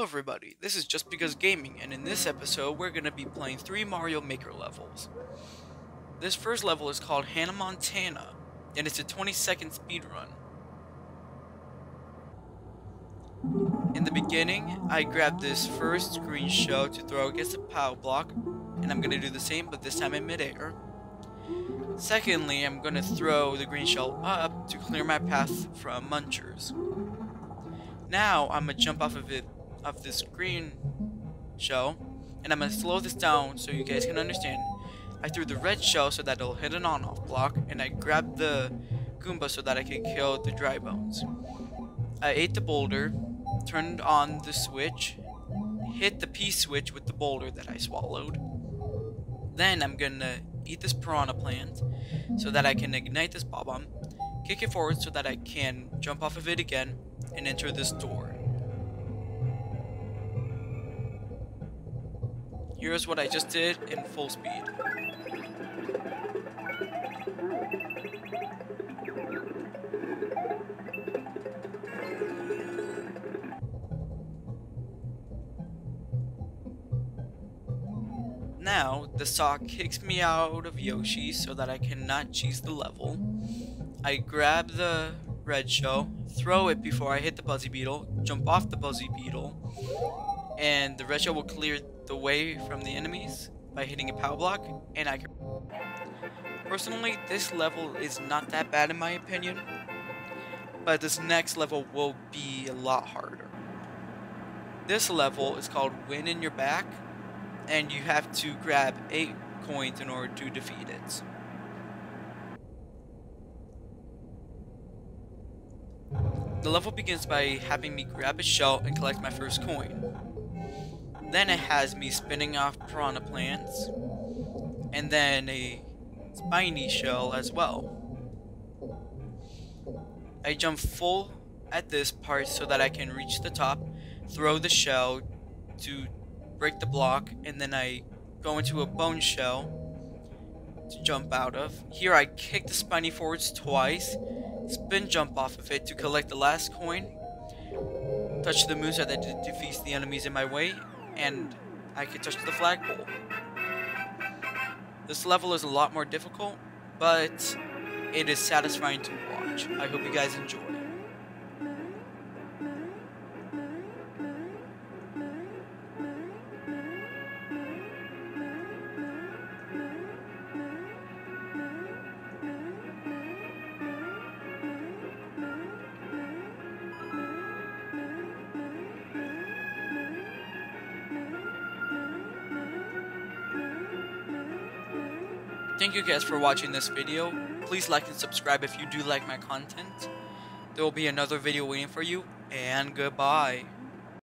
Hello everybody, this is Just Because Gaming, and in this episode we're going to be playing three Mario Maker levels. This first level is called Hannah Montana, and it's a 20 second speed run. In the beginning, I grabbed this first green shell to throw against the power block, and I'm going to do the same but this time in midair. Secondly, I'm going to throw the green shell up to clear my path from munchers. Now I'm gonna jump off of it of this green shell and I'm gonna slow this down so you guys can understand. I threw the red shell so that it'll hit an on-off block and I grabbed the Goomba so that I could kill the dry bones. I ate the boulder, turned on the switch, hit the P switch with the boulder that I swallowed. Then I'm gonna eat this piranha plant so that I can ignite this bob-omb, kick it forward so that I can jump off of it again, and enter this door. Here's what I just did in full speed. Now, the sock kicks me out of Yoshi so that I cannot cheese the level. I grab the red shell, throw it before I hit the Buzzy Beetle, jump off the Buzzy Beetle, and the red shell will clear the way from the enemies by hitting a power block, and I can... Personally, this level is not that bad in my opinion, but this next level will be a lot harder. This level is called Wind in Your Back, and you have to grab 8 coins in order to defeat it. The level begins by having me grab a shell and collect my first coin. Then it has me spinning off piranha plants, and then a spiny shell as well. I jump full at this part so that I can reach the top, throw the shell to break the block, and then I go into a bone shell to jump out of. Here I kick the spiny forwards twice, spin jump off of it to collect the last coin, touch the moonset that defeats the enemies in my way, and I can touch the flagpole. This level is a lot more difficult, but it is satisfying to watch. I hope you guys enjoy. Thank you guys for watching this video. Please like and subscribe if you do like my content. There will be another video waiting for you, and goodbye.